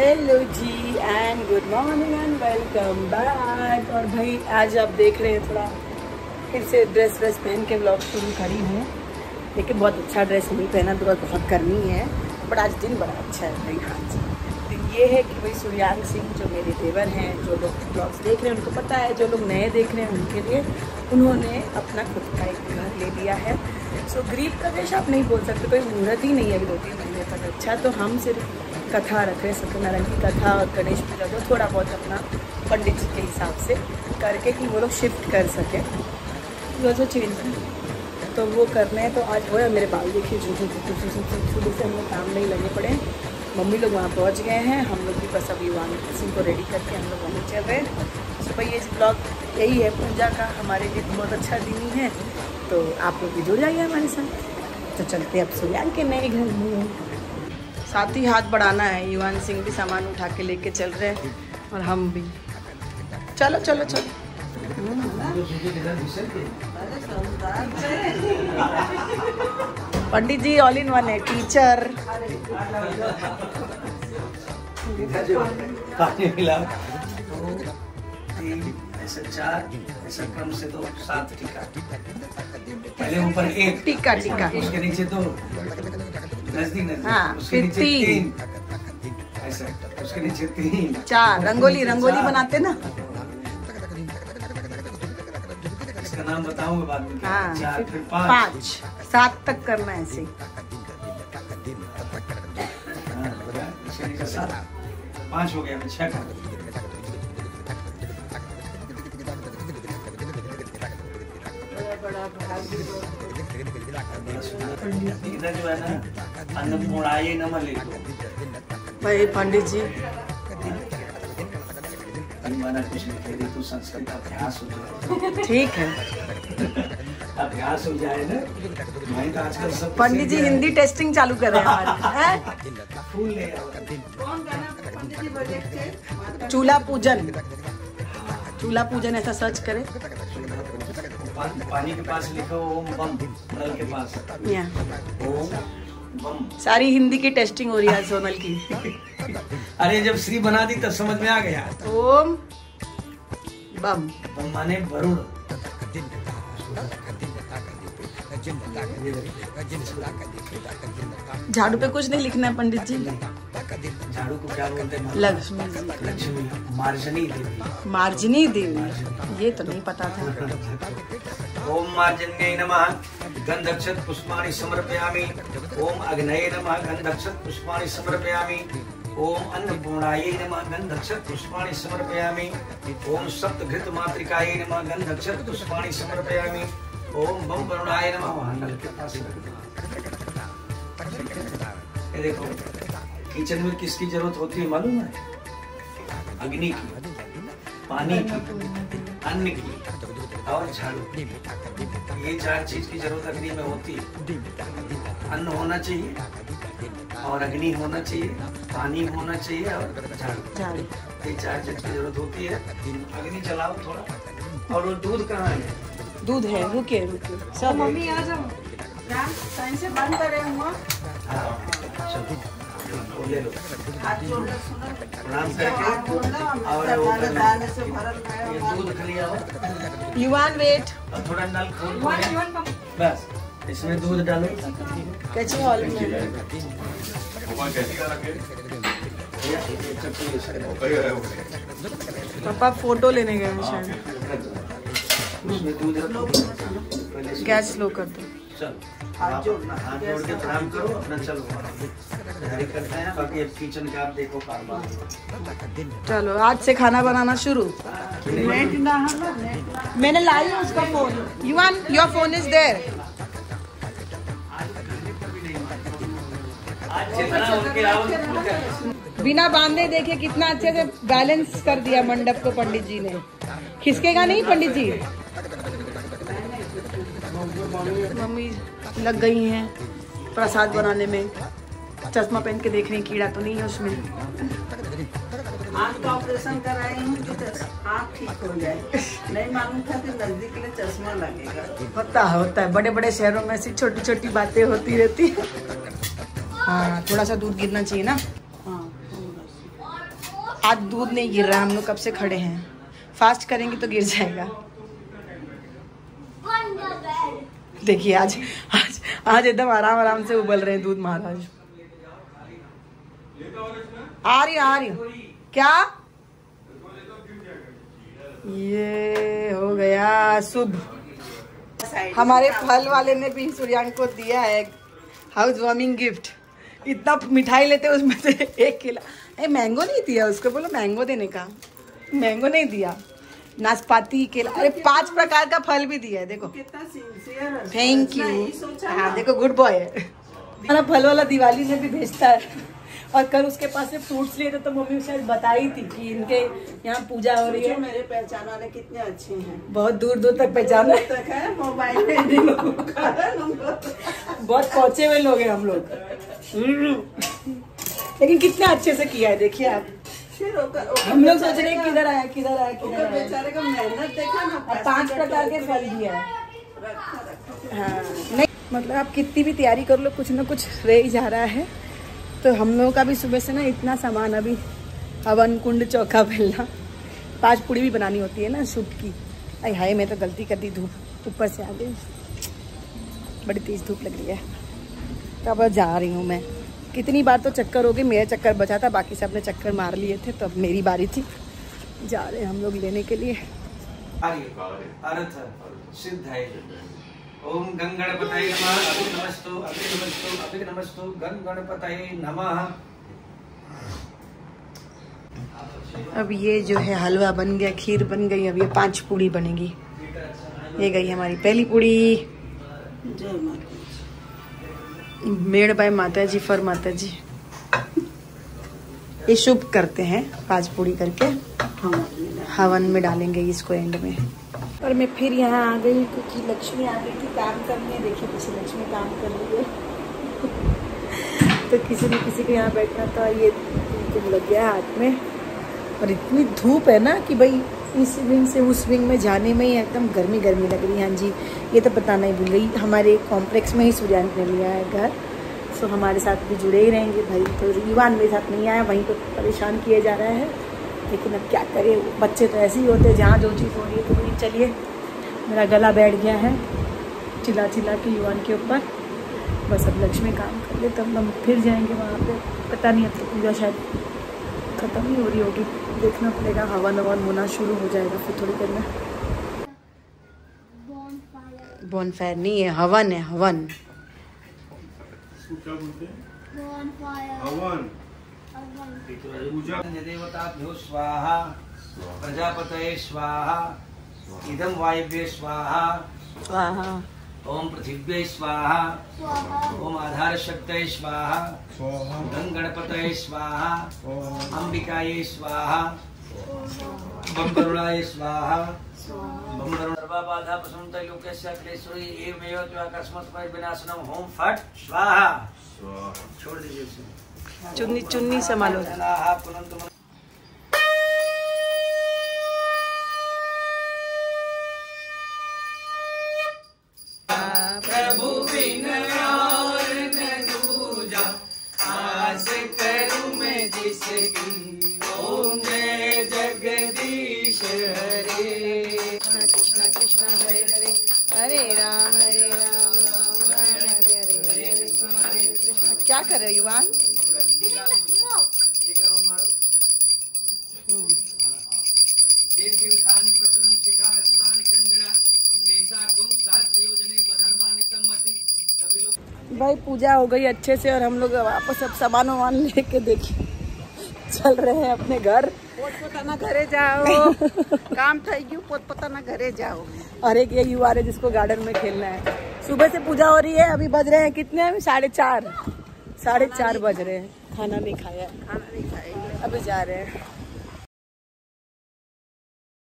Hello ji and good morning and welcome back और भाई, आज आप देख रहे हैं थोड़ा फिर से ड्रेस व्रेस पहन के ब्लॉग शुरू करी हूँ। लेकिन बहुत अच्छा ड्रेस नहीं पहना, बिकॉज़ बहुत गर्मी है बट आज दिन बड़ा अच्छा है भाई हाँ जी। तो ये है कि भाई सूर्यांग सिंह जो मेरे देवर हैं, जो लोग ब्लॉग्स देख रहे हैं, उनको पता है, जो लोग नए देख रहे हैं उनके लिए उन्होंने अपना खुद का एक घर ले लिया है। सो गरीब प्रदेश आप नहीं बोल सकते, कोई मुहूर्त ही नहीं है अभी दो तीन महीने तक। अच्छा तो हम सिर्फ़ कथा रख रहे सत्यनारायण की कथा और गणेश पूजा को थोड़ा बहुत अपना पंडित जी के हिसाब से करके कि वो लोग शिफ्ट कर सकें। वैसे चेंज तो वो करने हैं तो आज वो है, मेरे बाल देखिए, जो जो सुबह से हम लोग काम नहीं लगने पड़े। मम्मी लोग वहाँ पहुँच गए हैं, हम लोग भी बस अभी वहाँ सिंह को रेडी करके हम लोग वहीं चल रहे हैं। सुबह ये ब्लॉग यही है, पूजा का, हमारे लिए तो बहुत अच्छा दिन ही है। तो आप लोग भी जुड़ जाइए हमारे साथ। तो चलते अब सूर्यान के नए घर में। साथ ही हाथ बढ़ाना है युवान सिंह भी सामान उठा के लेके चल रहे हैं और हम भी। चलो चलो चलो। Pandit ji all in one है टीचर पानी मिला ऐसे चार ऐसे क्रम से तो सात टीका। पहले ऊपर एक टीका टीका। उसके नीचे दो। नज़दीक हाँ, उसके फिर नीचे तीन। ऐसे उसके नीचे तीन। चार रंगोली रंगोली बनाते ना। इसका नाम बताऊँगा बाद में। हाँ चार फिर पाँच। सात तक करना है ऐसे। हाँ, उसके नीचे सात। पाँच हो गया छह का जो है ना। अन्नपूर्णाय नमः लिख भाई पंडित जी माना कुछ नहीं कह रही तो संस्कृत अभ्यास हो जाए ठीक है अभ्यास हो जाए ना वहीं तो आजकल सब पंडित जी हिंदी टेस्टिंग चालू कर रहे हैं फूल ले चूल्हा पूजन चूल्हा पूजन ऐसा सर्च करें पानी, के पास लिखो ओम बम नल के पास ओम सारी हिंदी की टेस्टिंग हो रही है सोनल की। अरे जब श्री बना दी तब समझ में आ गया। ओम बम। बम माने वरुण। झाड़ू पे कुछ नहीं लिखना है पंडित जी। झाड़ू को क्या बोलते हैं? लक्ष्मी। जी लक्ष्मी। मार्जनी देवी। मार्जिनी देवी। ये तो नहीं पता था। ओम मार्जन्य नमः। गंधक्षत पुष्पाणि समर्पयामि। ओम अग्नये नमः गंधक्षत पुष्पाणि समर्पयामि। ओम अन्नपूर्णायै नमः गंधक्षत पुष्पाणि समर्पयामि। ओम सप्तघृत मातृकायै नमः गंधक्षत पुष्पाणि समर्पयामि। ओम बम वरुणाय नमः वहाँ के पास ये देखो किचन में किसकी ज़रूरत होती है मालूम है? अग्नि की, पानी की, अन्न की, और झाड़ू। ये चार चीज़ की ज़रूरत अग्नि में होती है। अन्न होना चाहिए और अग्नि होना चाहिए पानी होना चाहिए और झाड़ू ये चार चीज़ की ज़रूरत होती है। अग्नि जलाओ थोड़ा। और वो दूध कहाँ है? दूध है रुके रुके सब मम्मी आ जाओ। टाइम से बंद करे हुआ। हाँ, ले लो प्रणाम करके और वो है दूध युवान वेट थोड़ा नल खोल बस इसमें दूध डालो। हॉल में? इसमें पापा फ़ोटो लेने गए हैं शायद। इसमें- गैस स्लो कर दो। चलो। हाथ जोड़ना। हाथ जोड़ के प्रणाम करो अपना चलो। करते हैं बाकी अब किचन का आप देखो चलो आज से खाना बनाना शुरू। नेट ना मैंने लाई उसका फ़ोन। युवान योर फ़ोन इज़ देयर कर। बिना बांधे देखे कितना अच्छे से बैलेंस कर दिया मंडप को पंडित जी ने। खिसकेगा नहीं पंडित जी? मम्मी लग गई हैं प्रसाद बनाने में। चश्मा पहन के देख रही कीड़ा तो नहीं है उसमें। आँख का ऑपरेशन कराई हूँ कि आँख ठीक हो जाए। नहीं मालूम था कि नज़दीक के लिए चश्मा लगेगा। होता है होता है। बड़े बड़े शहरों में ऐसी छोटी छोटी बातें होती रहती है। हाँ थोड़ा सा दूध गिरना चाहिए ना? हाँ आज दूध नहीं गिर रहा हम लोग कब से खड़े हैं? फास्ट करेंगे तो गिर जाएगा। देखिए, आज आज आज एकदम आराम आराम से उबल रहे हैं दूध, महाराज। आ रही आ रही क्या? ये हो गया शुभ। हमारे फल वाले ने भी सूर्यांक को दिया है हाउस वार्मिंग गिफ्ट इतना मिठाई लेते उसमें से एक किलो। ए मैंगो नहीं दिया उसको? बोलो मैंगो देने का। मैंगो नहीं दिया। नाशपाती केला। अरे, पाँच प्रकार का फल भी दिया है, देखो। कितना थैंक यू हाँ देखो गुड बॉय है। हमारा फल वाला दिवाली में भी भेजता है। और कल उसके पास से फ्रूट्स लिए थे तो मम्मी शायद बताई थी कि इनके यहाँ पूजा हो रही है। मेरे पहचान वाले कितने अच्छे हैं। बहुत दूर दूर तक पहचान तक है मोबाइल में बहुत पहुँचे हुए लोग हैं हम लोग। लेकिन कितने अच्छे से किया है देखिए आप। हम लोग सोच रहे हैं किधर आया किधर आया किधर बेचारे का मेहनत देखा ना पाँच प्रकार के फल दिया है। हाँ नहीं मतलब आप कितनी भी तैयारी कर लो, कुछ ना कुछ रह ही जा रहा है। तो हम लोगों का भी सुबह से ना इतना सामान अभी, हवन कुंड चौका बेलना पाँच पूड़ी भी बनानी होती है ना शुभ की। अरे हाय, मैं तो गलती कर दी, धूप ऊपर से आ गई। बड़ी तेज धूप लग रही है। तो अब जा रही हूँ मैं। कितनी बार तो चक्कर हो गई मेरा चक्कर बचा था, बाकी सबने चक्कर मार लिए थे तो अब मेरी बारी थी। जा रहे हैं हम लोग लेने के लिए। आर्य। अर्थ सिद्ध है। ओम गंगणपतये नमः। अभिनमस्तु अभिनमस्तु अभिनमस्तु गंगणपतये नमः। अब ये जो है हलवा बन गया खीर बन गई अब ये पाँच पूड़ी बनेगी। ये गई हमारी पहली पूड़ी। मेड बाय माता जी फॉर माता जी ये शुभ करते हैं पाँच पूड़ी करके। हम हवन में डालेंगे इसको एंड में। और मैं फिर यहाँ आ गई क्योंकि लक्ष्मी आ गई थी काम करने। देखिए, पीछे लक्ष्मी काम कर रही है। तो किसी ने किसी को यहाँ बैठना था। ये कुछ लग गया हाथ में। और इतनी धूप है ना कि भाई इस विंग से उस विंग में जाने में ही एकदम गर्मी गर्मी लग रही है। हाँ जी, ये तो बताना ही भूल गई। हमारे कॉम्प्लेक्स में ही सूर्यांक ने लिया है घर। सो हमारे साथ भी जुड़े ही रहेंगे भाई। तो युवान मेरे साथ नहीं आया, वहीं पर परेशान किया जा रहा है। लेकिन अब क्या करें? बच्चे तो ऐसे ही होते हैं जहाँ जो चीज़ हो रही है तो वही चलिए। मेरा गला बैठ गया है चिल्ला चिल्ला के युवान के ऊपर। बस अब लक्ष्मी काम कर ले तब हम फिर जाएँगे वहाँ पे। पता नहीं अब तो पूजा शायद ख़त्म ही हो रही होगी। देखना पड़ेगा हवन हवन होना शुरू हो जाएगा फिर थोड़ी देर में। बॉन फायर नहीं है हवन है हवन। क्या बोलते हैं? हवन। देवताभ्यो स्वाहा प्रजापतये स्वाहा इदं वायव्ये स्वाहा। स्वाहा। ओम पृथिव्यै स्वाहा। ओम आधार शक्तये स्वाहा। स्वाहा। गं गणपतये स्वाहा। स्वाहा। अंबिकायै स्वाहा। बम स्वाहा। बम करुण सर्वबाधा प्रसन्नता लोकस्य क्लेश्वरी एवमेव त्वाकस्मत् विनाशनम होम फट स्वाहा। स्वाहा। छोड़ दीजिए चुन्नी चुन्नी पुनन्तु मन- प्रभु न ओम जगदीश हरे कृष्णा कृष्णा हरे हरे हरे राम हरे राम हरे हरे हरे क्या कर रहे युवान? जे तीर्थानि प्रचलन् शिखा सुतानि खण्डना तेषा गुं सहस्र योजने बधन्वानितं मति सभी लोग भाई पूजा हो गई अच्छे से और हम लोग वापस अब सामान वामान लेके देखिए चल रहे हैं अपने घर પોતપોતાના ઘરે જાઓ કામ થઈ ગયું પોતપોતાના ઘરે જાઓ और एक ये युवा है जिसको गार्डन में खेलना है सुबह से पूजा हो रही है अभी बज रहे हैं कितने अभी साढ़े चार साढ़े चार बज रहे हैं खाना नहीं खाया खाना नहीं खाया अभी जा रहे हैं।